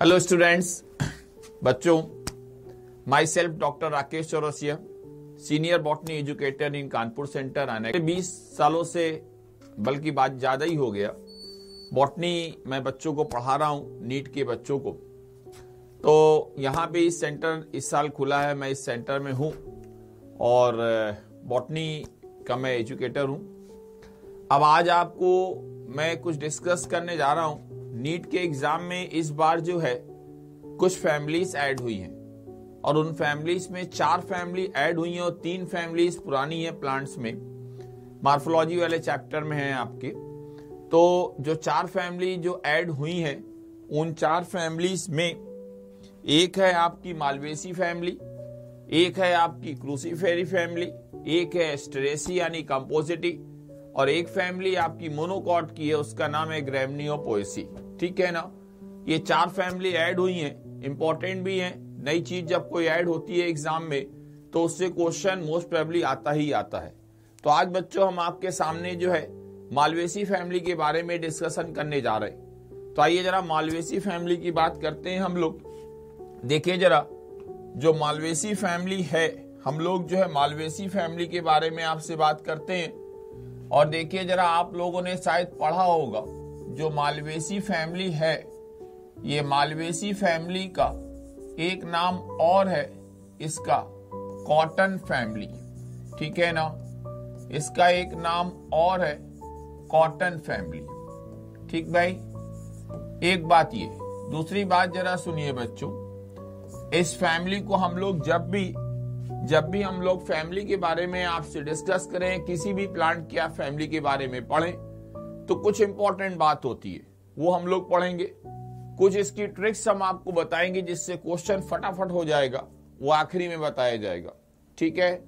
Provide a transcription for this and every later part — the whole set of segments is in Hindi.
हेलो स्टूडेंट्स बच्चों my self doctor Rakesh Chaurasia senior botany educator in Kanpur centre आने के 20 सालों से, बल्कि बात ज़्यादा ही हो गया। बॉटनी मैं बच्चों को पढ़ा रहा हूँ नीट के बच्चों को। तो यहाँ पे इस सेंटर इस साल खुला है, मैं इस सेंटर में हूँ और बॉटनी का मैं एजुकेटर हूँ। अब आज आपको मैं कुछ डिस्कस करने जा रहा हूँ। नीट के एग्ज़ाम में इस बार जो है, कुछ फैमिलीज़ ऐड हुई हैं। और उन फैमिलीज़ में चार फैमिली ऐड हुई हैं और तीन फैमिलीज़ पुरानी है प्लांट्स में। मार्फोलॉजी वाले चैप्टर में है आपके। तो जो चार फैमिली जो ऐड हुई हैं, उन चार फैमिलीज़ में एक है आपकी मालवेसी फैमिली, एक है आपकी क्रूसीफेरी फैमिली, एक है स्ट्रेसी यानी कंपोजिटी और एक फैमिली आपकी मोनोकॉट की है, उसका नाम है ग्रेमनियोपोएसी ठीक है ना? ये चार फैमिली ऐड हुई हैं इंपॉर्टेंट भी हैं। नई चीज़ जब कोई ऐड होती है एग्ज़ाम में तो उससे क्वेश्चन मोस्ट प्रोबेबली आता ही आता है। तो आज बच्चों, हम आपके सामने जो है, मालवेसी फैमिली के बारे में डिस्कशन करने जा रहे हैं। तो आइए जरा मालवेसी फैमिली की बात करते हैं हम लोग। देखिए जरा, जो मालवेसी फैमिली है, हम लोग जो है मालवेसी फैमिली के बारे में आपसे बात करते हैं। और देखिए जरा आप लोगों ने शायद पढ़ा होगा। जो मालवेसी फैमिली है, ये मालवेसी फैमिली का एक नाम और है, इसका कॉटन फैमिली। ठीक है ना? इसका एक नाम और है, कॉटन फैमिली। ठीक भाई? एक बात ये, दूसरी बात जरा सुनिए बच्चों। इस फैमिली को हम लोग जब भी जब भी हम लोग फैमिली के बारे में आपसे डिस्कस करें, किसी भी प्लांट की आप फैमिली के बारे में पढ़ें तो कुछ इंपॉर्टेंट बात होती है। वो हम लोग पढ़ेंगे। कुछ इसकी ट्रिक्स हम आपको बताएँगे जिससे क्वेश्चन फटाफट हो जाएगा। वो आखिरी में बताया जाएगा। ठीक है?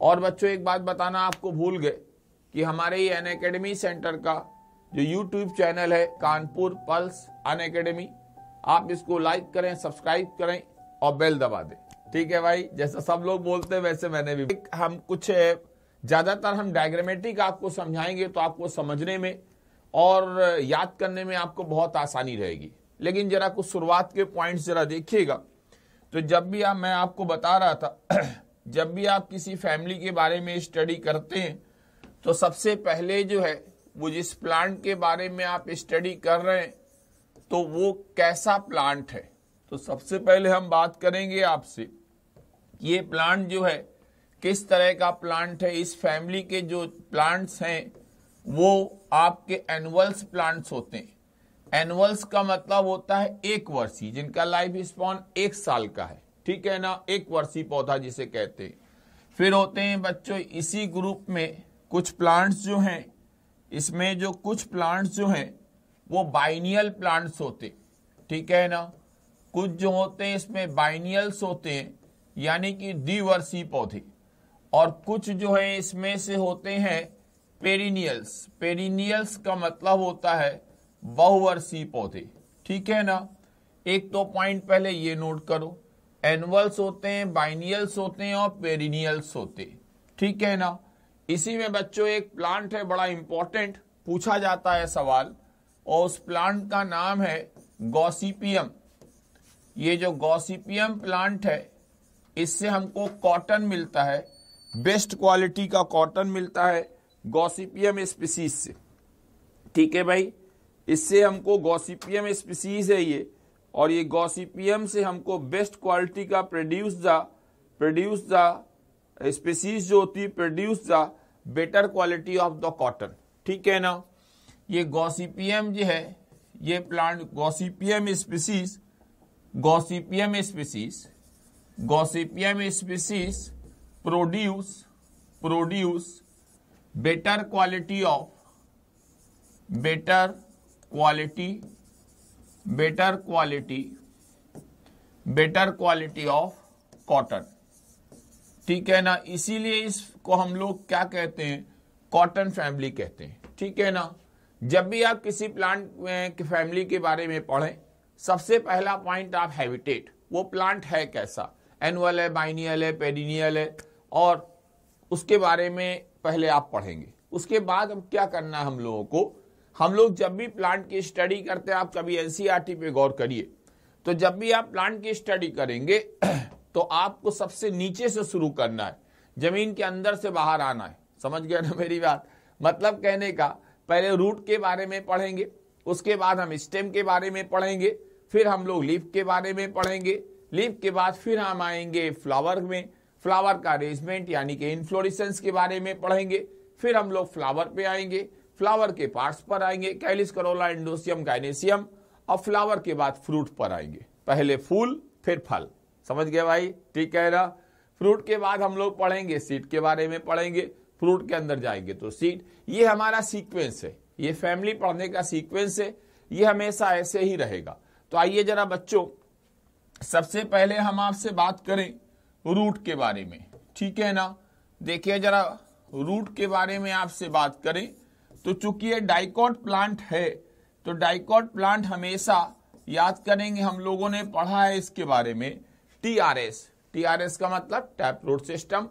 और बच्चों, एक बात बताना आपको भूल गए कि हमारे ये अन अकेडमी सेंटर का जो यूट्यूब चैनल है, कानपुर पल्स अन अकेडमी आप इसको लाइक करें सब्सक्राइब करें और बेल दबा दें। ठीक है भाई? जैसा सब लोग बोलते हैं, वैसे मैंने भी हम कुछ, ज़्यादातर हम डायग्रामेटिक आपको समझाएँगे तो आपको समझने में और याद करने में आपको बहुत आसानी रहेगी। लेकिन जरा कुछ शुरुआत के पॉइंट्स जरा देखिएगा। तो जब भी आप, मैं आपको बता रहा था, जब भी आप किसी फैमिली के बारे में स्टडी करते हैं तो सबसे पहले जो है, वो जिस प्लांट के बारे में आप स्टडी कर रहे हैं तो वो कैसा प्लांट है? तो सबसे पहले हम बात करेंगे आपसे, ये प्लांट जो है, किस तरह का प्लांट है? इस फैमिली के जो प्लांट्स हैं वो आपके एनुअल्स प्लांट्स होते हैं। एनुअल्स का मतलब होता है एक वर्षी, जिनका लाइफ स्पॉन एक साल का है। ठीक है ना? एक वर्षी पौधा जिसे कहते हैं। फिर होते हैं बच्चों, इसी ग्रुप में कुछ प्लांट्स जो हैं, इसमें जो कुछ प्लांट्स जो हैं, वो बाइनियल प्लांट्स होते ठीक है ना? कुछ जो होते हैं, इसमें बाइनियल्स होते हैं, यानी कि द्विवर्षीय पौधे। और कुछ जो है, इसमें से होते हैं पेरिनियल्स। पेरिनियल्स का मतलब होता है बहुवर्षीय पौधे। ठीक है ना? एक तो पॉइंट पहले ये नोट करो। एनुअल्स होते हैं बाइनियल्स होते हैं और पेरिनियल्स होते हैं। ठीक है ना? इसी में बच्चों, एक प्लांट है, बड़ा इंपॉर्टेंट पूछा जाता है सवाल। और उस प्लांट का नाम है गॉसिपियम ये जो गॉसिपियम प्लांट है, इससे हमको कॉटन मिलता है। बेस्ट क्वालिटी का कॉटन मिलता है। गॉसिपियम स्पीसीज से। ठीक है भाई? इससे हमको गॉसिपियम स्पीसीज है ये, और ये गॉसिपियम से हमको बेस्ट क्वालिटी का produce the produce the species जो होती है produce the better quality of the cotton ठीक है ना? ये गॉसिपियम जो है, ये plant Gossypium species Gossypium species Gossypium species produce produce better quality of better quality better quality better quality of cotton ठीक है ना? इसीलिए इसको हम लोग क्या कहते हैं? कॉटन फैमिली कहते हैं। ठीक है ना? जब भी आप किसी प्लांट की फैमिली के बारे में पढ़ें, सबसे पहला पॉइंट आप हैबिटेट वो प्लांट है कैसा? एनुअल है बाइनियल है पेडिनियल है, और उसके बारे में पहले आप पढ़ेंगे। उसके बाद अब क्या करना है हम लोगों को? हम लोग जब भी प्लांट की स्टडी करते हैं, आप कभी एनसीईआरटी पे गौर करिए। तो जब भी आप प्लांट की स्टडी करेंगे तो आपको सबसे नीचे से शुरू करना है। ज़मीन के अंदर से बाहर आना है। समझ गया ना मेरी बात? मतलब कहने का, पहले रूट के बारे में पढ़ेंगे, उसके बाद हम स्टेम के बारे में पढ़ेंगे, फिर हम लोग लीफ के बारे में पढ़ेंगे। लीफ के बाद फिर हम आएँगे फ्लावर में। फ्लावर का अरेंजमेंट यानी कि इन्फ्लोरिसेंस के बारे में पढ़ेंगे। फिर हम लोग फ्लावर पे आएँगे। फ्लावर के पार्ट्स पर आएँगे। कैलिस करोला इंडोसियम गाइनेसियम और फ्लावर के बाद फ्रूट पर आएँगे। पहले फूल, फिर फल। समझ गए भाई? ठीक है ना फ्रूट के बाद हम लोग पढ़ेंगे सीट के बारे में पढ़ेंगे। फ्रूट के अंदर जाएँगे तो सीट ये हमारा सीक्वेंस है। ये फैमिली पढ़ने का सीक्वेंस है। ये हमेशा ऐसे ही रहेगा। तो आइए जरा बच्चों, सबसे पहले हम आपसे बात करें। रूट के बारे में। ठीक है ना? देखिए जरा, रूट के बारे में आपसे बात करें तो चूँकि ये डाइकॉट प्लांट है तो डाइकॉट प्लांट हमेशा याद करेंगे हम लोगों ने पढ़ा है इसके बारे में, टीआरएस। टीआरएस का मतलब tap root system.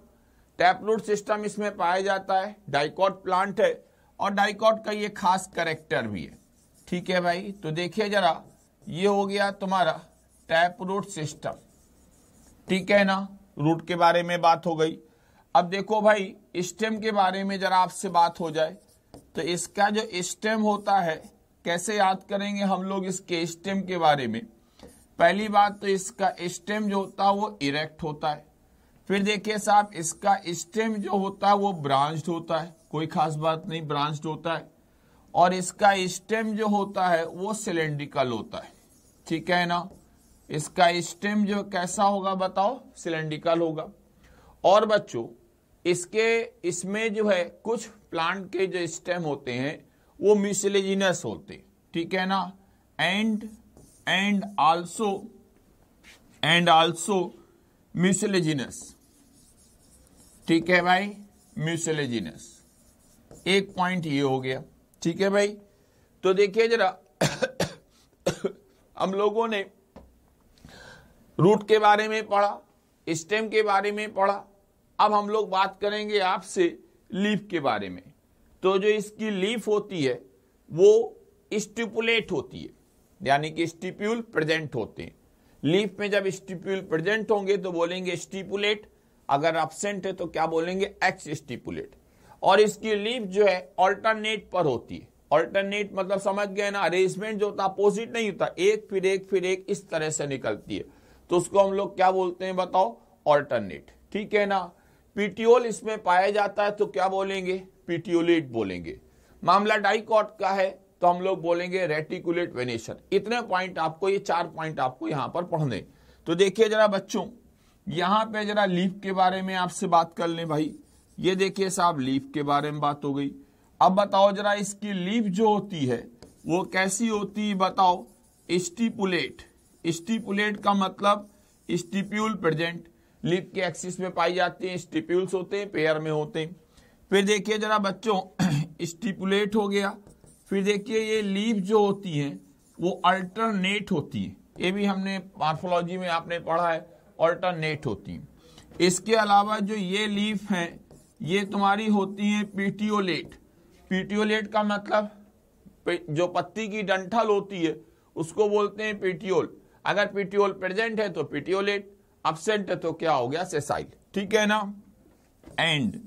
Tap root system इसमें पाया जाता है, डाइकॉट प्लांट है, और डाइकॉट का ये खास करेक्टर भी है। ठीक है भाई? तो देखिए जरा, ये हो गया तुम्हारा टैप रूट सिस्टम। ठीक है ना? रूट के बारे में बात हो गई। अब देखो भाई, स्टेम के बारे में जरा आपसे बात हो जाए। तो इसका जो स्टेम होता है, कैसे याद करेंगे हम लोग इसके स्टेम के बारे में? पहली बात तो इसका स्टेम जो होता है वो इरेक्ट होता है। फिर देखिए साहब, इसका स्टेम जो होता है वो ब्रांच्ड होता है। कोई खास बात नहीं, ब्रांच्ड होता है। और इसका स्टेम जो होता है वो सिलेंड्रिकल होता है। ठीक है ना? इसका स्टेम जो कैसा होगा बताओ? सिलेंड्रिकल होगा। और बच्चों, इसके, इसमें जो है, कुछ प्लांट के जो स्टेम होते हैं, वो मिसलेजिनस होते ठीक है ना? And and also and also mucilaginous. ठीक है भाई? म्यूसिलेजिनस। एक पॉइंट ये हो गया। ठीक है भाई? तो देखिए जरा, हम लोगों ने रूट के बारे में पढ़ा, स्टेम के बारे में पढ़ा। अब हम लोग बात करेंगे आपसे लीफ के बारे में। तो जो इसकी लीफ होती है, वो स्टिपुलेट होती है, यानी कि स्टिप्यूल प्रेजेंट होते हैं। लीफ में जब स्टिप्यूल प्रेजेंट होंगे तो बोलेंगे स्टिपुलेट, अगर अपसेंट है तो क्या बोलेंगे एक्स स्टिपुलेट। और इसकी लीफ जो है ऑल्टरनेट पर होती है। ऑल्टरनेट मतलब समझ गए ना अरेंजमेंट जो होता अपोजिट नहीं होता, एक फिर एक फिर एक इस तरह से निकलती है। तो उसको हम लोग क्या बोलते हैं बताओ? ऑल्टरनेट ठीक है ना? पीटीओल इसमें पाया जाता है तो क्या बोलेंगे? पीटीओलेट बोलेंगे। मामला डाइकॉट का है तो हम लोग बोलेंगे रेटिकुलेट वेनेशन इतने पॉइंट आपको, ये चार पॉइंट आपको यहाँ पर पढ़ने। तो देखिए जरा बच्चों, यहाँ पे जरा लीफ के बारे में आपसे बात कर ले भाई। ये देखिए साहब लीफ के बारे में बात हो गई। अब बताओ जरा इसकी लीफ जो होती है, वो कैसी होती है बताओ? स्टिपुलेट स्टिपुलेट का मतलब स्टिप्यूल प्रेजेंट। लिप के एक्सिस में पाई जाती है, स्टिप्यूल्स होते हैं पेयर में होते हैं। फिर देखिए जरा बच्चों स्टिपुलेट हो गया। फिर देखिए ये लीफ जो होती है, वो अल्टरनेट होती है। ये भी हमने मार्फोलॉजी में आपने पढ़ा है अल्टरनेट होती है। इसके अलावा जो ये लीफ है, ये तुम्हारी होती है पीटियोलेट पीटियोलेट का मतलब जो पत्ती की डंठल होती है, उसको बोलते हैं पीटियोल अगर पीटियोल प्रेजेंट है तो पीटियोलेट अपसेंट है तो क्या हो गया? सेसाइल ठीक है ना? एंड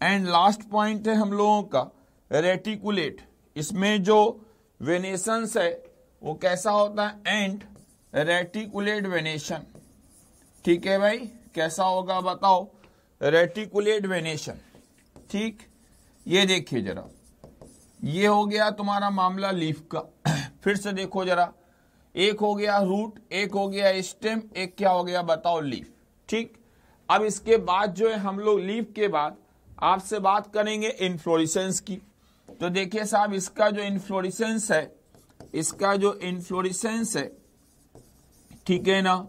एंड लास्ट पॉइंट है हम लोगों का रेटिकुलेट इसमें जो वेनेशन है, वो कैसा होता है? एंड रेटिकुलेट वेनेशन ठीक है भाई? कैसा होगा बताओ? रेटिकुलेट वेनेशन ठीक? ये देखिए जरा। ये हो गया तुम्हारा मामला लीफ का। फिर से देखो जरा। एक हो गया रूट एक हो गया स्टेम एक क्या हो गया बताओ लीफ ठीक? अब इसके बाद जो है हम लोग लीफ के बाद आपसे बात करेंगे इन्फ्लोरिसेंस की. तो देखिए साहब, इसका जो इन्फ्लोरिसेंस है, इसका जो इन्फ्लोरिसेंस है, ठीक है ना?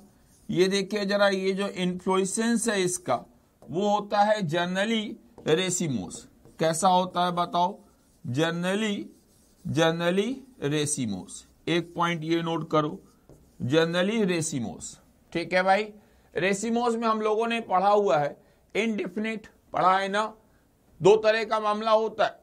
ये देखिए जरा, ये जो इन्फ्लोरिसेंस है इसका, वो होता है जनरली रेसिमोस कैसा होता है बताओ? जनरली जनरली रेसिमोस एक पॉइंट ये नोट करो जनरली रेसिमोस ठीक है भाई? रेसिमोस में हम लोगों ने पढ़ा हुआ है इनडिफिनिट पढ़ा है ना? दो तरह का मामला होता है।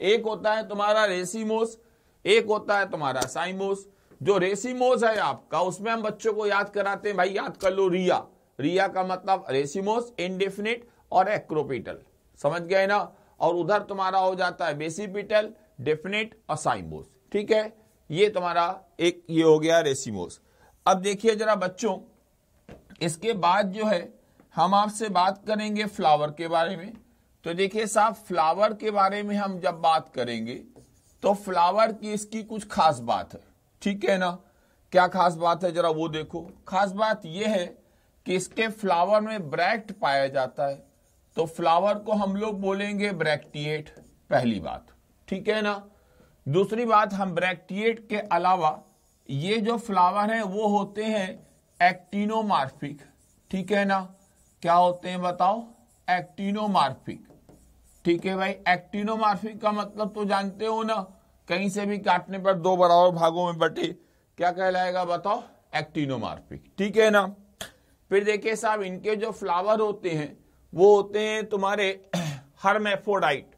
एक होता है तुम्हारा रेसिमोस एक होता है तुम्हारा साइमोस जो रेसिमोस है आपका, उसमें हम बच्चों को याद कराते हैं। भाई, याद कर लो, रिया। रिया का मतलब रेसिमोस इनडेफिनिट और एक्रोपिटल समझ गए ना? और उधर तुम्हारा हो जाता है बेसिपिटल डेफिनेट और साइमोस ठीक है? ये तुम्हारा एक ये हो गया रेसिमोस अब देखिए जरा बच्चों, इसके बाद जो है, हम आपसे बात करेंगे फ्लावर के बारे में। तो देखिए साहब, फ्लावर के बारे में हम जब बात करेंगे तो फ्लावर की इसकी कुछ खास बात है। ठीक है ना? क्या खास बात है? जरा वो देखो। खास बात यह है कि इसके फ्लावर में ब्रैक्ट पाया जाता है। तो फ्लावर को हम लोग बोलेंगे ब्रैक्टिएट, पहली बात। ठीक है ना? दूसरी बात हम ब्रैक्टिएट के अलावा ये जो फ्लावर है, वो होते हैं एक्टिनोमार्फिक। ठीक है ना? क्या होते हैं बताओ? एक्टिनोमार्फिक। ठीक है भाई, एक्टिनोमार्फिक का मतलब तो जानते हो ना? कहीं से भी काटने पर दो बराबर भागों में बटे, क्या कहलाएगा बताओ? एक्टिनोमार्फिक। ठीक है ना? फिर देखिए साहब, इनके जो फ्लावर होते हैं, वो होते हैं तुम्हारे हरमेफोडाइट।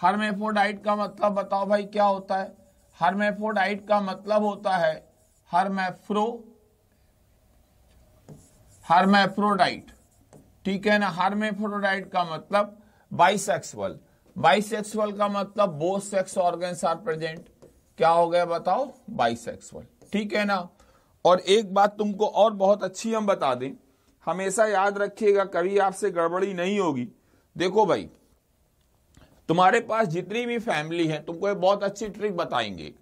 हरमेफोडाइट का मतलब बताओ भाई क्या होता है? हरमेफोडाइट का मतलब होता है हरमेफ्रो हरमेफ्रोडाइट ठीक है ना? हरमेफ्रोडाइट का मतलब बाइसेक्सुअल बाइसेक्सुअल का मतलब both sex organs are present क्या हो गया बताओ? बाइसेक्सुअल ठीक है ना? और एक बात तुमको और बहुत अच्छी हम बता दें। हमेशा याद रखिएगा, कभी आपसे गड़बड़ी नहीं होगी। देखो भाई तुम्हारे पास जितनी भी फैमिली है, तुमको एक बहुत अच्छी ट्रिक बताएँगे।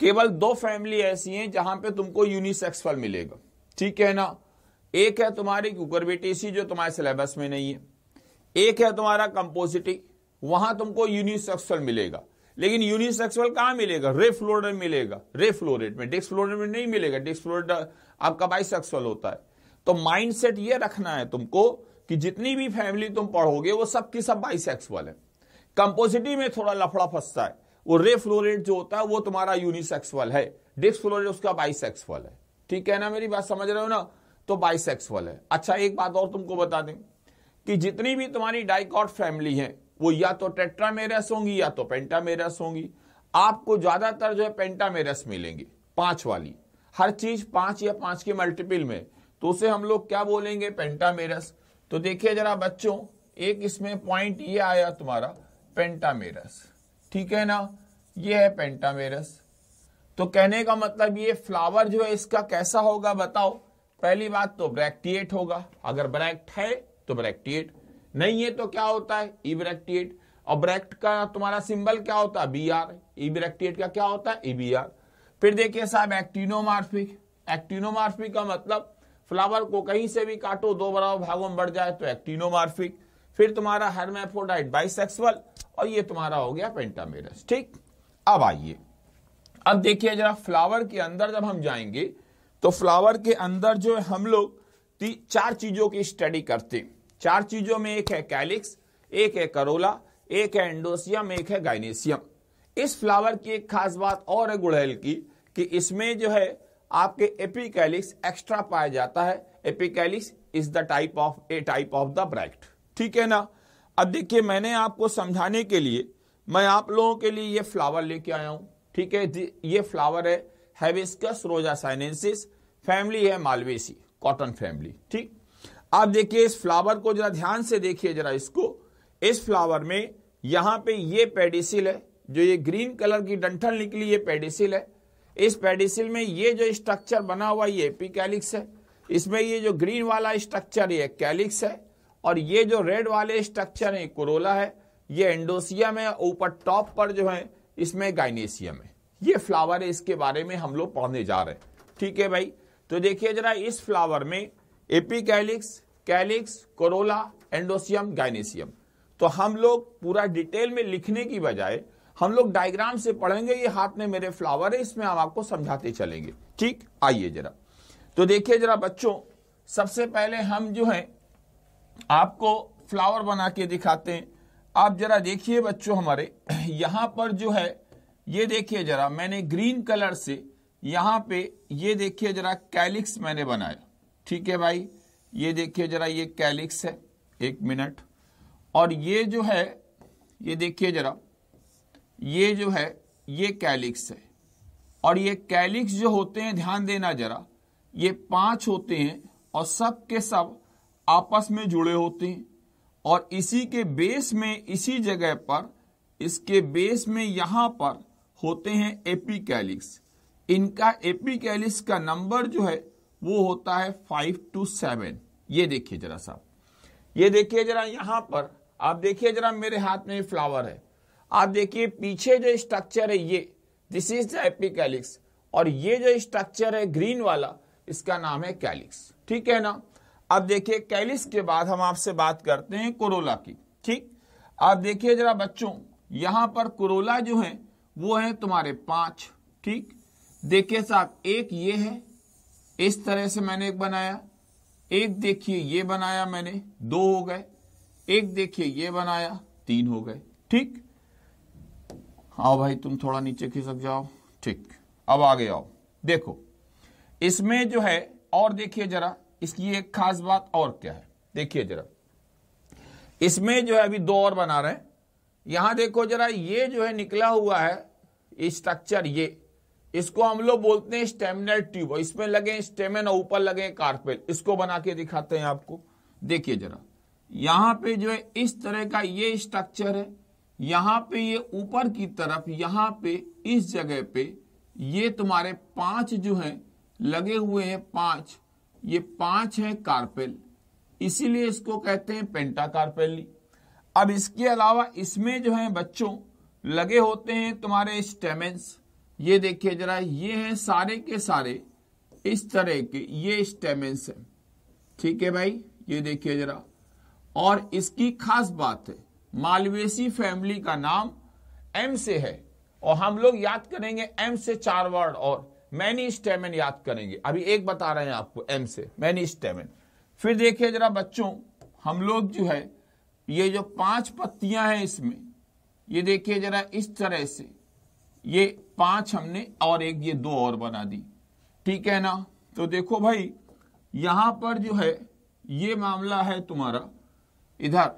केवल दो फैमिली ऐसी हैं जहाँ पे तुमको यूनिसेक्सुअल मिलेगा। ठीक है ना? एक है तुम्हारी कुकरबेटेसी जो तुम्हारे सिलेबस में नहीं है। एक है तुम्हारा कंपोजिटी वहाँ तुमको यूनिसेक्सुअल मिलेगा। लेकिन यूनिसेक्सुअल कहाँ मिलेगा? रे मिलेगा। रे फ्लोरेट में। डिस्क फ्लोरेट में नहीं मिलेगा। डिस्क फ्लोरेट आपका बाइसेक्सुअल होता है। तो माइंडसेट ये रखना है तुमको कि जितनी भी फैमिली तुम पढ़ोगे, वो सब की सब बाइसेक्सुअल है। कंपोजिटी में थोड़ा लफड़ा फंसता है। वो रे फ्लोरेट जो होता है, वो तुम्हारा यूनिसेक्सुअल है। डिस्क फ्लोरेट उसका बाइसेक्सुअल है। ठीक है ना मेरी बात? समझ रहे हो ना? तो बाइसेक्सुअल है। अच्छा एक बात और तुमको बता दें कि जितनी भी तुम्हारी डाइकॉट फैमिली है, वो या तो टेट्रामेरस होंगी या तो पेंटामेरस होंगी। आपको ज़्यादातर जो है पेंटामेरस मिलेंगे, पाँच वाली। हर चीज़ पाँच या पाँच के मल्टीपल में। तो उसे हम लोग क्या बोलेंगे? पेंटामेरस तो देखिए जरा बच्चों, एक इसमें पॉइंट ये आया तुम्हारा। पेंटामेरस। ठीक है ना? ये है पेंटामेरस। तो कहने का मतलब ये फ्लावर जो है, इसका कैसा होगा बताओ? पहली बात तो ब्रैक्टिएट होगा। अगर ब्रैक्ट है तो ब्रैक्टिएट। नहीं है तो क्या होता है? इब्रैक्टिएट। और ब्रैक्ट का तुम्हारा सिंबल क्या होता? है बी आर इब्रैक्टिएट का क्या होता? है ईबीआर। फिर देखिए साहब, एक्टिनोमार्फिक। एक्टिनोमार्फिक का मतलब फ्लावर को कहीं से भी काटो, दो बराबर भागों में बढ़ जाए तो एक्टिनोमार्फिक। फिर तुम्हारा हरमेफोडाइट बाइसेक्सुअल और ये तुम्हारा हो गया पेंटामेरस ठीक? अब आइए। अब देखिए जरा फ्लावर के अंदर जब हम जाएँगे तो फ्लावर के अंदर जो है हम लोग चार चीज़ों की स्टडी करते हैं। चार चीज़ों में एक है कैलिक्स एक है करोला एक है एंडोसियम एक है गाइनेसियम इस फ्लावर की एक खास बात और है गुड़हल की, कि इसमें जो है आपके एपिकैलिक्स एक्स्ट्रा पाया जाता है। Epicalyx is the type of a type of the bract ठीक है ना? अब देखिए, मैंने आपको समझाने के लिए, मैं आप लोगों के लिए ये फ्लावर लेके आया हूँ, ठीक है? ये फ्लावर है हैबिस्कस रोजा साइनेंसिस फैमिली है मालवेसी कॉटन फैमिली ठीक? आप देखिए, इस फ्लावर को जरा ध्यान से देखिए, जरा इसको। इस फ्लावर में यहाँ पे ये पेडिसिल है, जो ये ग्रीन कलर की डंठल निकली, ये पेडिसिल है। इस पेडिसिल में ये जो स्ट्रक्चर बना हुआ, ये एपिकैलिक्स है। इसमें ये जो ग्रीन वाला स्ट्रक्चर ये कैलिक्स है। और ये जो रेड वाले स्ट्रक्चर है कोरोला है, ये एंडोसियम है, ऊपर टॉप पर जो है, इसमें गाइनेशियम है। ये फ्लावर है, इसके बारे में हम लोग पढ़ने जा रहे हैं। ठीक है भाई? तो देखिए जरा इस फ्लावर में epicalyx calyx corolla androecium gynoecium तो हम लोग पूरा डिटेल में लिखने की बजाय हम लोग डायग्राम से पढ़ेंगे, ये हाथ में मेरे फ्लावर है, इसमें हम आपको समझाते चलेंगे। ठीक? आइए जरा। तो देखिए जरा बच्चों, सबसे पहले हम जो है आपको फ्लावर बना के दिखाते हैं। आप जरा देखिए बच्चों हमारे, यहाँ पर जो है, ये देखिए जरा, मैंने ग्रीन कलर से यहाँ पे ये देखिए जरा कैलिक्स मैंने बनाया। ठीक है भाई? ये देखिए जरा, ये कैलिक्स है, एक मिनट। और ये जो है, ये देखिए जरा, ये जो है, ये कैलिक्स है। और ये कैलिक्स जो होते हैं, ध्यान देना जरा, ये पाँच होते हैं और सब के सब आपस में जुड़े होते हैं और इसी के बेस में, इसी जगह पर, इसके बेस में यहाँ पर होते हैं एपिकैलिक्स इनका एपिकैलिक्स का नंबर जो है, वो होता है फाइव टू सेवन। ये देखिए जरा साहब ये देखिए जरा यहाँ पर। आप देखिए जरा मेरे हाथ में फ्लावर है। आप देखिए पीछे जो स्ट्रक्चर है ये दिस इज़ द एपिकैलिक्स और ये जो स्ट्रक्चर है ग्रीन वाला, इसका नाम है कैलिक्स ठीक है ना? अब देखिए कैलिक्स के बाद हम आपसे बात करते हैं कोरोला की, ठीक? आप देखिए जरा बच्चों, यहाँ पर कोरोला जो है, वो है तुम्हारे पाँच, ठीक? देखिए साहब, एक ये है, इस तरह से मैंने एक बनाया, एक देखिए ये बनाया मैंने, दो हो गए, एक देखिए ये बनाया, तीन हो गए, ठीक? आओ भाई, तुम थोड़ा नीचे खिसक जाओ, ठीक? अब आगे आओ, देखो, इसमें जो है, और देखिए जरा इसकी एक खास बात और क्या है? देखिए जरा। इसमें जो है अभी दो और बना रहे हैं। यहाँ देखो जरा, ये जो है निकला हुआ है स्ट्रक्चर ये। इसको हम लोग बोलते हैं स्टेमिनल ट्यूब इसमें लगे स्टेमिन और ऊपर लगे कार्पेल इसको बना के दिखाते हैं आपको। देखिए जरा। यहाँ पे जो है इस तरह का ये स्ट्रक्चर है। यहाँ पे ये ऊपर की तरफ़, यहाँ पे, इस जगह पे, ये तुम्हारे पाँच जो हैं, लगे हुए हैं पाँच। ये पाँच है कार्पेल। इसीलिए इसको कहते हैं पेंटा कार्पेली अब इसके अलावा इसमें जो है बच्चों, लगे होते हैं तुम्हारे स्टेमेंस। ये देखिए जरा, ये हैं सारे के सारे। इस तरह के ये स्टेमेंस हैं। ठीक है भाई? ये देखिए जरा। और इसकी खास बात है, मालवेसी फैमिली का नाम एम से है। और हम लोग याद करेंगे एम से चार वर्ड और। मैनी स्टेमिन याद करेंगे। अभी एक बता रहे हैं आपको, एम से, मैनी स्टेमिन। फिर देखिए जरा बच्चों, हम लोग जो है, ये जो पाँच पत्तियाँ हैं इसमें, ये देखिए जरा इस तरह से, ये पाँच हमने और एक, ये दो और बना दी। ठीक है ना? तो देखो भाई, यहाँ पर जो है, ये मामला है तुम्हारा। इधर,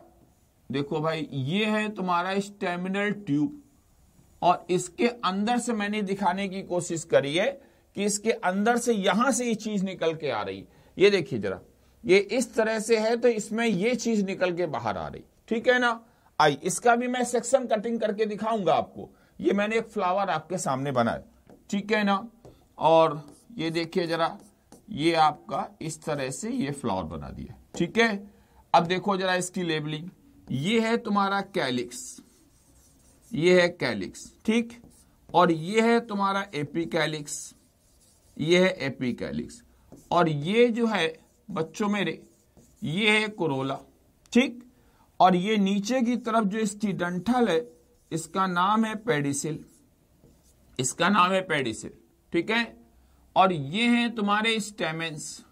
देखो भाई, ये है तुम्हारा स्टेमिनल ट्यूब। और इसके अंदर से मैंने दिखाने की कोशिश करी है कि इसके अंदर से यहाँ से ये चीज़ निकल के आ रही ये देखिए जरा, ये इस तरह से है तो इसमें ये चीज़ निकल के बाहर आ रही। ठीक है ना? आई इसका भी मैं सेक्शन कटिंग करके दिखाऊँगा आपको। ये मैंने एक फ्लावर आपके सामने बनाया ठीक है ना? और ये देखिए जरा, ये आपका इस तरह से ये फ्लावर बना दिया। ठीक है? अब देखो जरा इसकी लेबलिंग ये है तुम्हारा कैलिक्स ये है कैलिक्स, ठीक? और ये है तुम्हारा एपिकैलिक्स, ये है एपिकैलिक्स। और ये जो है, बच्चों मेरे, ये है कोरोला, ठीक? और ये नीचे की तरफ़ जो इसकी डंठल है, इसका नाम है पेडिसिल, इसका नाम है पेडिसिल, ठीक है? और ये है तुम्हारे स्टेमेंस,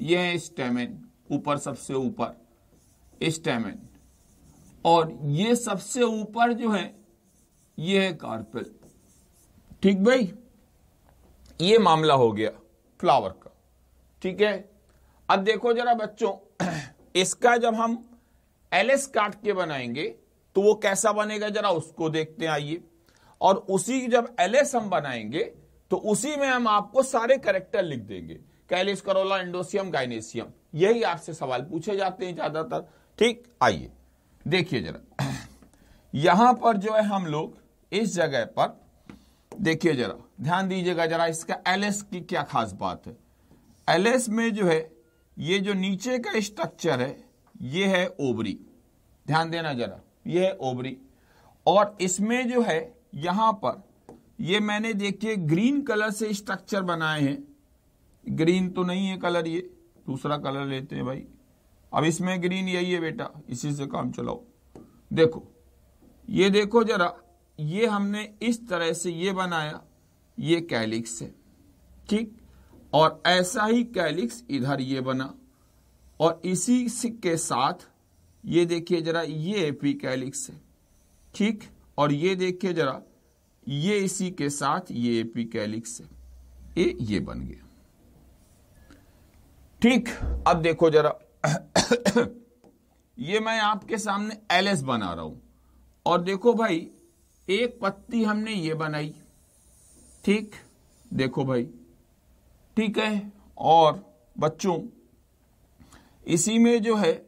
ये है स्टेमेन, ऊपर सबसे ऊपर, स्टेमेन। और ये सबसे ऊपर जो है ये है कार्पेल। ठीक भाई? ये मामला हो गया फ्लावर का। ठीक है? अब देखो जरा बच्चों, इसका जब हम एलएस काट के बनाएँगे तो वो कैसा बनेगा जरा उसको देखते हैं, आइए। और उसी जब एलएस हम बनाएँगे तो उसी में हम आपको सारे करेक्टर लिख देंगे। कैलिस, करोला, इंडोसियम, गाइनेसियम, यही आपसे सवाल पूछे जाते हैं ज़्यादातर। ठीक? आइए, देखिए जरा। यहाँ पर जो है हम लोग इस जगह पर, देखिए जरा, ध्यान दीजिएगा जरा इसका एलएस की क्या खास बात है। एलएस में जो है, ये जो नीचे का स्ट्रक्चर है, ये है ओबरी ध्यान देना जरा, ये है ओबरी और इसमें जो है, यहाँ पर, ये मैंने देखिए ग्रीन कलर से स्ट्रक्चर बनाए हैं। ग्रीन तो नहीं है कलर ये, दूसरा कलर लेते हैं भाई। अब इसमें ग्रीन यही है बेटा, इसी से काम चलाओ। देखो, ये देखो जरा ये हमने इस तरह से ये बनाया, ये कैलिक्स है, ठीक? और ऐसा ही कैलिक्स इधर ये बना, और इसी के साथ ये देखिए जरा ये एपी कैलिक्स है, ठीक? और ये देखिए जरा ये इसी के साथ ये एपी कैलिक्स है, ये ये बन गया। ठीक, अब देखो जरा ये मैं आपके सामने एलएस बना रहा हूँ, और देखो भाई एक पत्ती हमने ये बनाई। ठीक? देखो भाई। ठीक है? और बच्चों, इसी में जो है,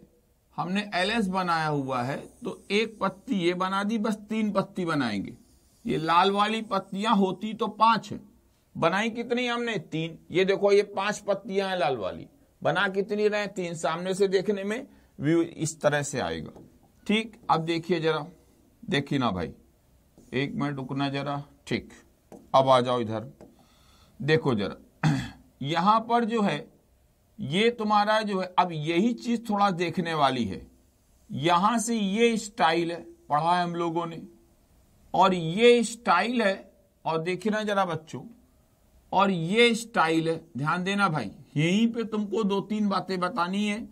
हमने एल एस बनाया हुआ है तो एक पत्ती ये बना दी, बस तीन पत्ती बनाएँगे। ये लाल वाली पत्तियाँ होती तो पाँच है। बनाई कितनी हमने? तीन। ये देखो, ये पाँच पत्तियाँ हैं लाल वाली। बना कितनी रहे? तीन। सामने से देखने में व्यू इस तरह से आएगा। ठीक? अब देखिए जरा। देखिए ना भाई। एक मिनट रुकना जरा। ठीक। अब आ जाओ इधर। देखो जरा। यहाँ पर जो है, ये तुम्हारा जो है, अब यही चीज़ थोड़ा देखने वाली है। यहाँ से ये स्टाइल है, पढ़ा है हम लोगों ने। और ये स्टाइल है, और देखिए ना जरा बच्चों, और ये स्टाइल है, ध्यान देना भाई, यहीं पे तुमको दो तीन बातें बतानी है।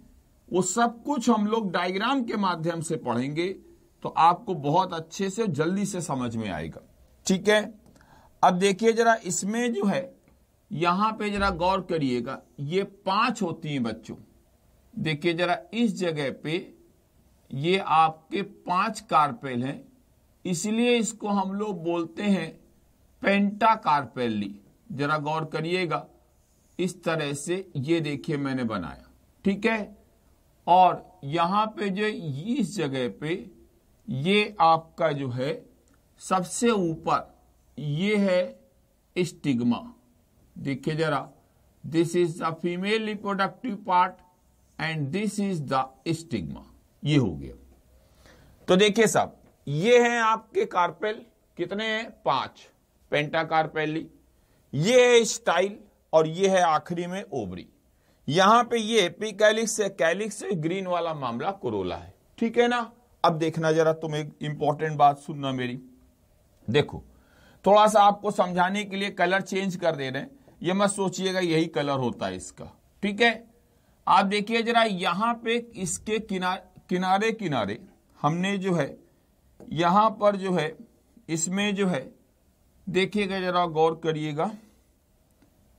वो सब कुछ हम लोग डायग्राम के माध्यम से पढ़ेंगे। तो आपको बहुत अच्छे से, जल्दी से समझ में आएगा। ठीक है? अब देखिए जरा, इसमें जो है, यहाँ पे जरा गौर करिएगा, ये पाँच होती हैं बच्चों। देखिए जरा, इस जगह पे ये आपके पाँच कार्पेल हैं, इसलिए इसको हम लोग बोलते हैं पेंटा कार्पेली जरा गौर करिएगा, इस तरह से ये देखिए मैंने बनाया। ठीक है? और यहाँ पे जो इस जगह पे ये आपका जो है, सबसे ऊपर ये है स्टिग्मा देखिए जरा this is the female reproductive part and this is the stigma ये हो गया। तो देखिए साहब, ये हैं आपके कार्पेल कितने हैं? पाँच। पेंटा कार्पेली ये है स्टाइल और ये है आखिरी में ओबरी यहाँ पे ये एपिकैलिक्स से कैलिक्स से ग्रीन वाला मामला कोरोला है। ठीक है ना? अब देखना जरा तुम एक इंपॉर्टेंट बात सुनना मेरी। देखो, थोड़ा सा आपको समझाने के लिए कलर चेंज कर दे रहे हैं। ये मत सोचिएगा, यही कलर होता है इसका। ठीक है? आप देखिए जरा, यहाँ पे इसके किनारे किनारे किनारे हमने जो है, यहाँ पर जो है, इसमें जो है, देखिएगा जरा, गौर करिएगा।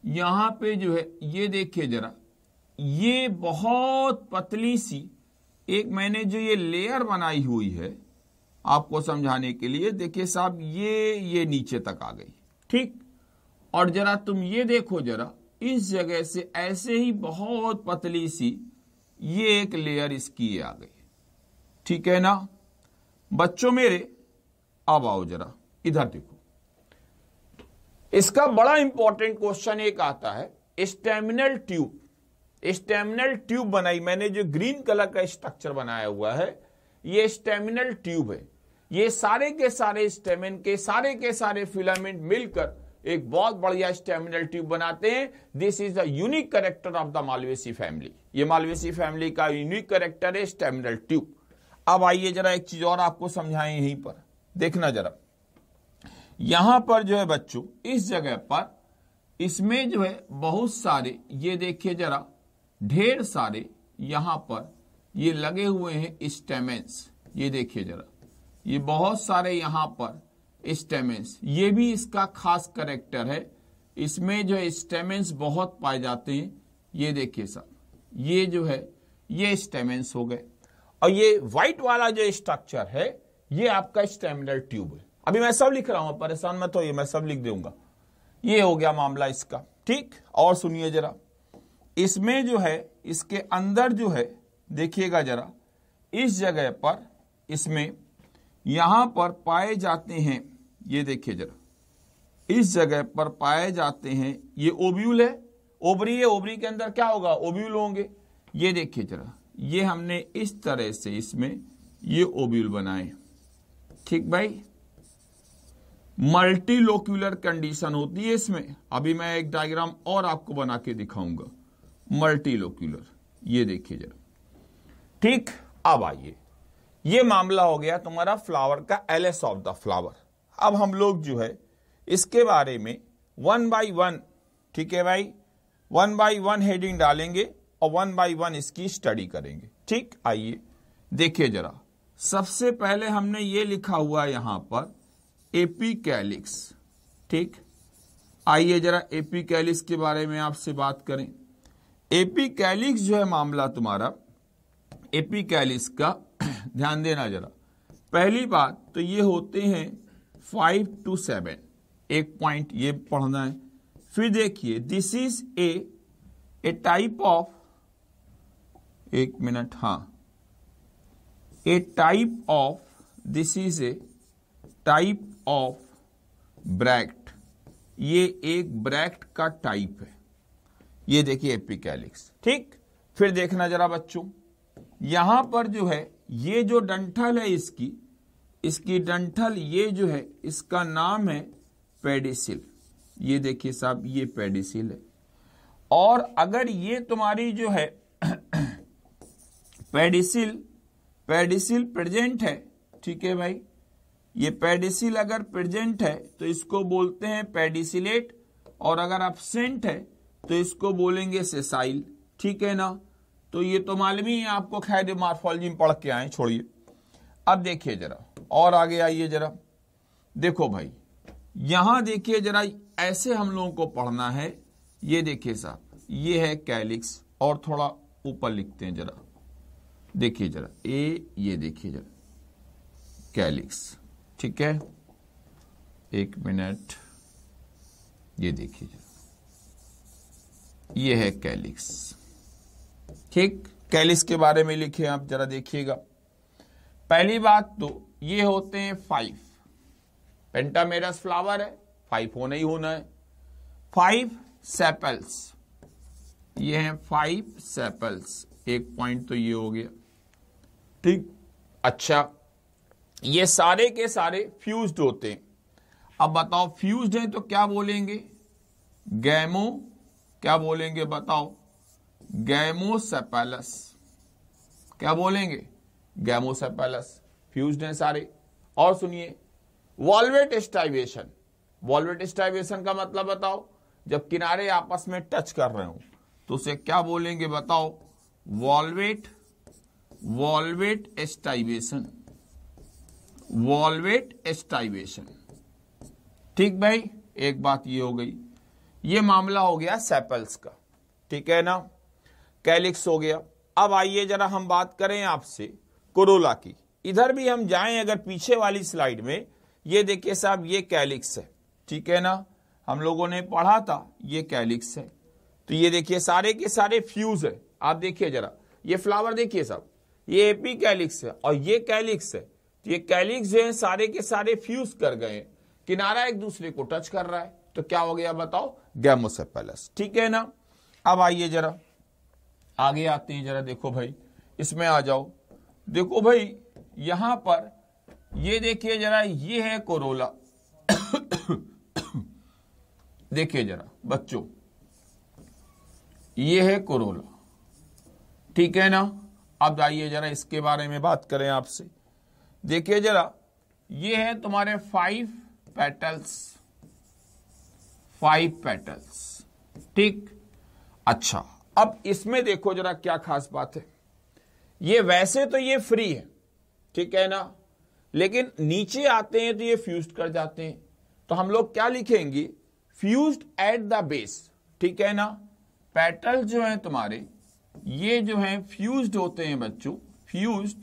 यहाँ पे जो है, ये देखिए जरा, ये बहुत पतली सी एक मैंने जो ये लेयर बनाई हुई है, आपको समझाने के लिए, देखिए साहब, ये ये नीचे तक आ गई। ठीक? और जरा तुम ये देखो जरा, इस जगह से ऐसे ही बहुत पतली सी ये एक लेयर इसकी आ गई। ठीक है ना? बच्चों मेरे, अब आओ जरा, इधर देखो। इसका बड़ा इंपॉर्टेंट क्वेश्चन एक आता है स्टेमिनल ट्यूब स्टेमिनल ट्यूब बनाई। मैंने जो ग्रीन कलर का स्ट्रक्चर बनाया हुआ है, ये स्टेमिनल ट्यूब है। ये सारे के सारे स्टेमिन के सारे के सारे फिलामेंट मिलकर एक बहुत बढ़िया स्टेमिनल ट्यूब बनाते हैं। This is the unique character of the Malvaceae family ये मालवेसी फैमिली का यूनिक करेक्टर है स्टेमिनल ट्यूब। अब आइए जरा एक चीज़ और आपको समझाएँ यहीं पर। देखना जरा। यहाँ पर जो है बच्चों, इस जगह पर इसमें जो है बहुत सारे, ये देखिए जरा ढेर सारे यहाँ पर ये लगे हुए हैं स्टेमेंस। ये देखिए जरा। ये बहुत सारे यहाँ पर स्टेमेंस। ये भी इसका खास करेक्टर है। इसमें जो स्टेमेंस बहुत पाए जाते हैं, ये देखिए सर। ये जो है, ये स्टेमेंस हो गए। और ये व्हाइट वाला जो स्ट्रक्चर है, ये आपका स्टेमिनल ट्यूब है। अभी मैं सब लिख रहा हूँ परेशान मत हो ये मैं सब लिख दूँगा। ये हो गया मामला इसका। ठीक? और सुनिए जरा। इसमें जो है, इसके अंदर जो है, देखिएगा जरा, इस जगह पर, इसमें, यहाँ पर पाए जाते हैं, ये देखिए जरा, इस जगह पर पाए जाते हैं, ये ओब्यूल है ओबरी है ओबरी के अंदर क्या होगा ओब्यूल होंगे, ये देखिए जरा, ये हमने इस तरह से इसमें, ये ओब्यूल बनाए ठीक भाई? मल्टीलोक्यूलर कंडीशन होती है इसमें, अभी मैं एक डायग्राम और आपको बना के दिखाऊँगा। मल्टीलोक्यूलर ये देखिए जरा। ठीक, अब आइए। ये मामला हो गया तुम्हारा फ्लावर का एलएस ऑफ़ द फ्लावर अब हम लोग जो है, इसके बारे में वन बाय वन ठीक है भाई? वन बाय वन हेडिंग डालेंगे और वन बाय वन इसकी स्टडी करेंगे। ठीक, आइए। देखिए जरा। सबसे पहले हमने ये लिखा हुआ यहाँ पर एपी कैलिक्स ठीक? आइए जरा एपी कैलिक्स के बारे में आपसे बात करें। एपिकैलिक्स जो है मामला तुम्हारा एपिकैलिक्स का, ध्यान देना जरा। पहली बात तो ये होते हैं फाइव टू सेवन एक पॉइंट ये पढ़ना है। फिर देखिए this is a a type of एक मिनट हाँ। A type of this is a type of bract ये एक ब्रैक्ट का टाइप है। ये देखिए एपिकैलिक्स ठीक? फिर देखना जरा बच्चों, यहाँ पर जो है, ये जो डंठल है इसकी इसकी डंठल ये जो है, इसका नाम है पेडिसिल। ये देखिए साहब, ये पेडिसिल है। और अगर ये तुम्हारी जो है, पेडिसिल पेडिसिल प्रेजेंट है, ठीक है भाई? ये पेडिसिल अगर प्रेजेंट है तो इसको बोलते हैं पेडिसिलेट, और अगर अपसेंट है तो इसको बोलेंगे सेसाइल ठीक है ना? तो ये तो मालूम ही है, आपको खैर मार्फोलॉजी में पढ़ के आए, छोड़िए। अब देखिए जरा, और आगे आइए जरा। देखो भाई, यहाँ देखिए जरा, ऐसे हम लोगों को पढ़ना है। ये देखिए साहब, ये है कैलिक्स और थोड़ा ऊपर लिखते हैं जरा। देखिए जरा, ए, ये देखिए जरा कैलिक्स ठीक है? एक मिनट, ये देखिए जरा। ये है कैलिक्स। ठीक, कैलिक्स के बारे में लिखे आप, जरा देखिएगा। पहली बात तो ये होते हैं फाइव पेंटामेरस फ्लावर है फाइव होना ही होना है। फाइव सेपल्स ये हैं फाइव सेपल्स एक पॉइंट तो ये हो गया। ठीक अच्छा। ये सारे के सारे फ्यूज्ड होते हैं। अब बताओ फ्यूज्ड हैं तो क्या बोलेंगे? गैमो क्या बोलेंगे बताओ? गैमोसेपेलस। क्या बोलेंगे? गैमोसेपेलस। फ्यूज हैं सारे। और सुनिए, वॉल्वेट स्टाइवेशन। वॉल्वेट स्टाइवेशन का मतलब बताओ, जब किनारे आपस में टच कर रहे हो तो उसे क्या बोलेंगे बताओ? Valvate valvate aestivation valvate aestivation ठीक भाई, एक बात ये हो गई। ये मामला हो गया सेपल्स का। ठीक है ना? कैलिक्स हो गया। अब आइए जरा हम बात करें आपसे कोरोला की। इधर भी हम जाएँ अगर पीछे वाली स्लाइड में, ये देखिए साहब, ये कैलिक्स है। ठीक है ना? हम लोगों ने पढ़ा था, ये कैलिक्स है। तो ये देखिए, सारे के सारे फ्यूज है। आप देखिए जरा, ये फ्लावर देखिए साहब, ये एपी कैलिक्स है और ये कैलिक्स है। तो ये कैलिक्स जो है, सारे के सारे फ्यूज कर गए किनारा एक दूसरे को टच कर रहा है। तो क्या हो गया बताओ? गैमोसेपेलस ठीक है ना? अब आइए जरा। आगे आते हैं जरा, देखो भाई। इसमें आ जाओ। देखो भाई, यहाँ पर ये देखिए जरा, ये है कोरोला देखिए जरा, बच्चों। ये है कोरोला ठीक है ना? अब आइए जरा, इसके बारे में बात करें आपसे। देखिए जरा, ये है तुम्हारे फाइव पेटल्स फाइव पेटल्स। ठीक? अच्छा अब इसमें देखो जरा क्या खास बात है। ये वैसे तो ये फ्री है, ठीक है ना? लेकिन नीचे आते हैं तो ये फ्यूज कर जाते हैं। तो हम लोग क्या लिखेंगे? फ्यूज एट द बेस ठीक है ना? पेटल जो है तुम्हारे, ये जो है फ्यूज होते हैं बच्चों fuse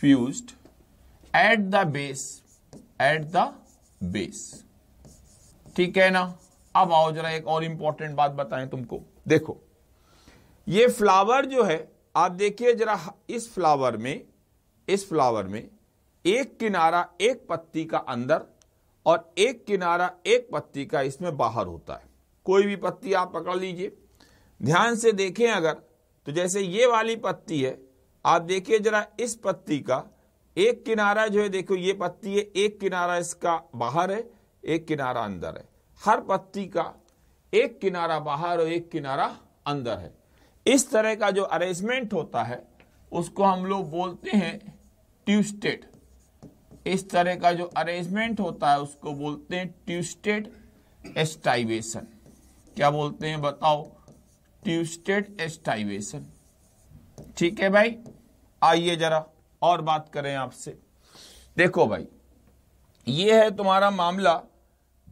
fuse at the base at the base ठीक है ना? अब आओ जरा एक और इंपॉर्टेंट बात बताएँ तुमको। देखो, ये फ्लावर जो है, आप देखिए जरा इस फ्लावर में, इस फ्लावर में एक किनारा एक पत्ती का अंदर और एक किनारा एक पत्ती का इसमें बाहर होता है। कोई भी पत्ती आप पकड़ लीजिए। ध्यान से देखें अगर तो जैसे ये वाली पत्ती है, आप देखिए जरा इस पत्ती का एक किनारा जो है, देखो ये पत्ती है, एक किनारा इसका बाहर है एक किनारा अंदर है। हर पत्ती का एक किनारा बाहर और एक किनारा अंदर है। इस तरह का जो अरेंजमेंट होता है, उसको हम लोग बोलते हैं ट्यूस्टेड इस तरह का जो अरेंजमेंट होता है, उसको बोलते हैं ट्यूस्टेड एस्टाइवेशन क्या बोलते हैं बताओ? ट्यूस्टेड एस्टाइवेशन ठीक है भाई? आइए जरा और बात करें आपसे। देखो भाई, ये है तुम्हारा मामला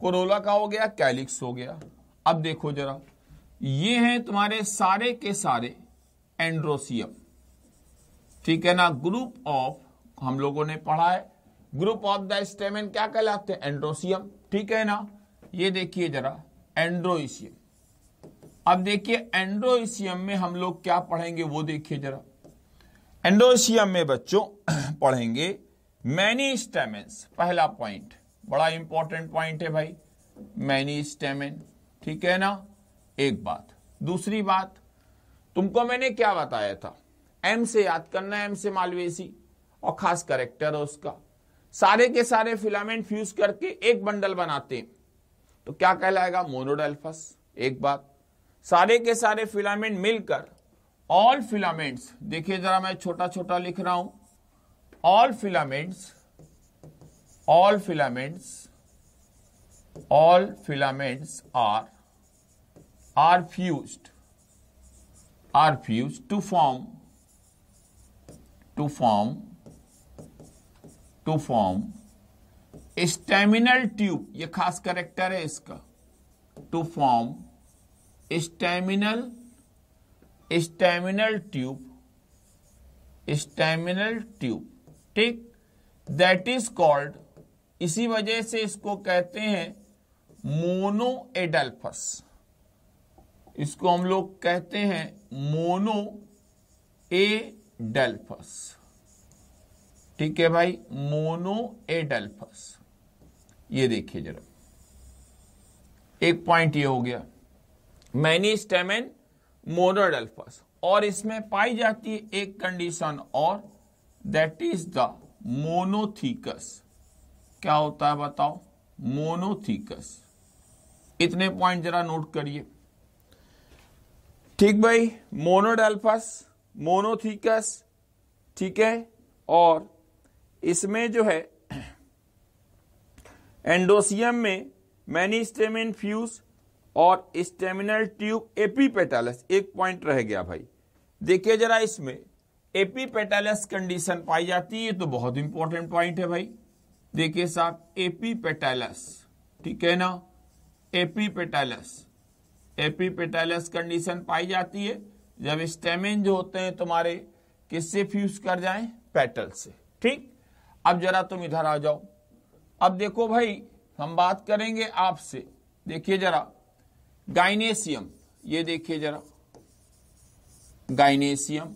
कोरोला का हो गया कैलिक्स हो गया। अब देखो जरा, ये हैं तुम्हारे सारे के सारे एंड्रोसियम ठीक है ना? ग्रुप ऑफ़ हम लोगों ने पढ़ा है। ग्रुप ऑफ़ द स्टेमेन क्या कहलाते हैं? एंड्रोसियम ठीक है ना? ये देखिए जरा एंड्रोइसियम अब देखिए एंड्रोइसियम में हम लोग क्या पढ़ेंगे? वो देखिए जरा। एंड्रोइसियम में बच्चों, पढ़ेंगे मैनी स्टेमेंस पहला पॉइंट बड़ा इंपॉर्टेंट पॉइंट है भाई मैनी स्टेमेन ठीक है ना? एक बात। दूसरी बात, तुमको मैंने क्या बताया था? एम से याद करना एम से मालवेसी, और खास करेक्टर है उसका। सारे के सारे फिलामेंट फ्यूज करके एक बंडल बनाते हैं। तो क्या कहलाएगा? मोनोडेल्फस एक बात। सारे के सारे फिलामेंट मिलकर ऑल फिलामेंट्स देखिए जरा मैं छोटा छोटा लिख रहा हूँ। All filaments all filaments all filaments are are fused are fused to form to form to form staminal tube ये खास करेक्टर है इसका. To form staminal staminal tube staminal tube ठीक? दैट इज़ कॉल्ड इसी वजह से इसको कहते हैं मोनो एडल्फस इसको हम लोग कहते हैं मोनो एडल्फस ठीक है भाई? मोनो एडल्फस ये देखिए जरा। एक पॉइंट ये हो गया। मैनी स्टेमेन मोनोडल्फस और इसमें पाई जाती है एक कंडीशन और दैट इज़ द मोनोथीकस क्या होता है बताओ? मोनोथीकस इतने पॉइंट जरा नोट करिए। ठीक भाई? मोनोडल्फस मोनोथीकस ठीक है? और इसमें जो है एंडोसियम में मैनी स्टेमिन फ्यूज और स्टेमिनल ट्यूब एपीपेटालस एक पॉइंट रह गया भाई। देखिए जरा इसमें एपीपेटालस कंडीशन पाई जाती है तो बहुत इंपॉर्टेंट पॉइंट है भाई। देखिए साहब, एपीपेटालस, ठीक है ना? एपीपेटालस एपीपेटालस कंडीशन पाई जाती है जब स्टेमिन जो होते हैं तुम्हारे, किससे फ्यूज कर जाए? पेटल से, ठीक? अब जरा तुम इधर आ जाओ। अब देखो भाई, हम बात करेंगे आपसे। देखिए जरा गाइनेशियम ये देखिए जरा। गाइनेशियम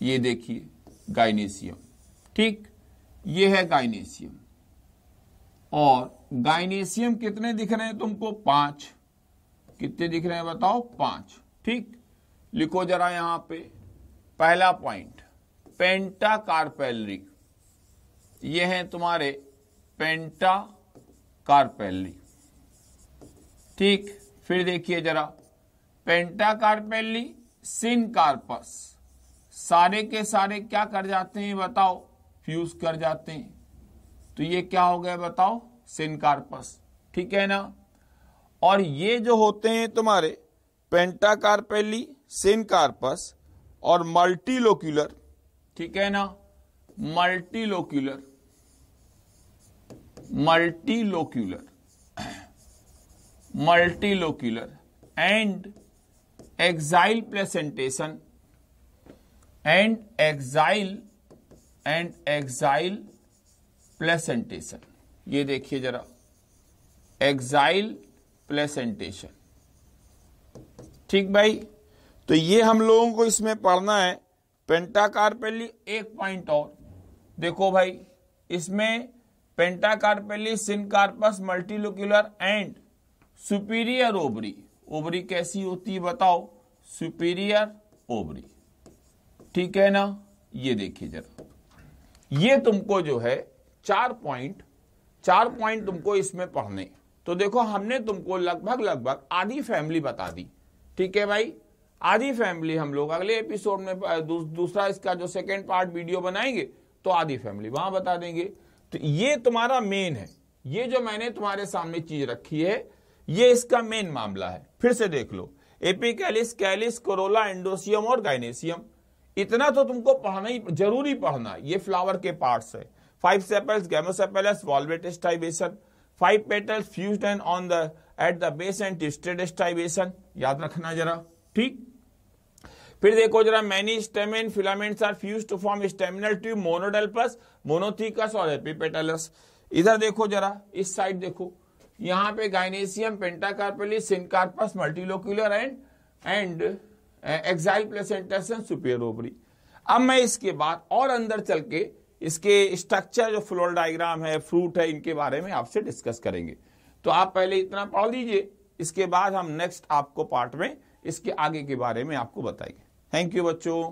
ये देखिए गाइनेशियम ठीक? ये है गाइनेशियम और गाइनेशियम कितने दिख रहे हैं तुमको? पाँच। कितने दिख रहे हैं बताओ? पाँच। ठीक? लिखो जरा यहाँ पे। पहला पॉइंट पेंटा कार्पेलरी ये है तुम्हारे पेंटा कार्पेलरी ठीक? फिर देखिए जरा। पेंटा कार्पेली सिन कार्पस सारे के सारे क्या कर जाते हैं बताओ? फ्यूज कर जाते हैं। तो ये क्या हो गया बताओ? सिन कार्पस ठीक है ना? और ये जो होते हैं तुम्हारे पेंटा कार्पेली सिन कार्पस और मल्टीलोक्यूलर। ठीक है ना? Multilocular. Multilocular. multilocular and exile placentation and exile and exile placentation. ये देखिए जरा। Axile placentation. ठीक भाई? तो ये हम लोगों को इसमें पढ़ना है। पेंटाकार पहली एक पॉइंट और। देखो भाई, इसमें pentacarpellary, syncarpous, multilocular and superior ovary. Ovary कैसी होती है बताओ? Superior ovary. ठीक है ना? ये देखिए जरा। ये तुमको जो है चार पॉइंट चार पॉइंट तुमको इसमें पढ़ने। तो देखो, हमने तुमको लगभग लगभग आधी फैमिली बता दी। ठीक है भाई? आधी फैमिली हम लोग अगले एपिसोड में दूसरा इसका जो सेकेंड पार्ट वीडियो बनाएँगे तो आधी फैमिली वहाँ बता देंगे। तो ये तुम्हारा मेन है। ये जो मैंने तुम्हारे सामने चीज़ रखी है, ये इसका मेन मामला है। फिर से देख लो। एपिकैलिस कैलिस कोरोला एंडोसियम और गाइनेसियम इतना तो तुमको पढ़ना ही, ज़रूरी पढ़ना ये फ्लावर के पार्ट्स है। Five sepals gamosepalous valvate aestivation five petals fused and on the at the base and twisted aestivation याद रखना जरा। ठीक? फिर देखो जरा many stamen filaments are fuse to form staminal tube monadelphous monothecous और एपिपेटलस इधर देखो जरा, इस साइड देखो। यहाँ पे gynoecium pentacarpellary syncarpous multilocular and and axile placentas superior ovary अब मैं इसके बाद और अंदर चल के इसके स्ट्रक्चर जो फ्लोर डायग्राम है फ्रूट है, इनके बारे में आपसे डिस्कस करेंगे। तो आप पहले इतना पढ़ लीजिए, इसके बाद हम नेक्स्ट आपको पार्ट में, इसके आगे के बारे में आपको बताएँगे। थैंक यू बच्चों।